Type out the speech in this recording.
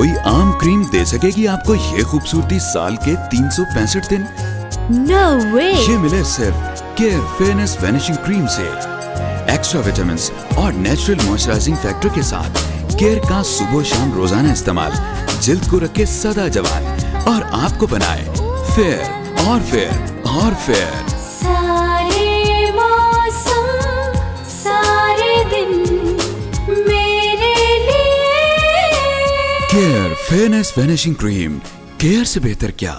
कोई आम क्रीम दे सकेगी आपको ये खूबसूरती साल के तीन सौ पैंसठ दिन? No way. ये मिले सिर्फ़ केयर फेयरनेस वेनिशिंग क्रीम से। एक्स्ट्रा विटामिन और नेचुरल मॉइस्चराइजिंग फैक्टर के साथ केयर का सुबह शाम रोज़ाना इस्तेमाल जिल्द को रखे सदा जवान और आपको बनाए फेयर और फेयर और fair care fairness vanishing cream care से बेहतर क्या?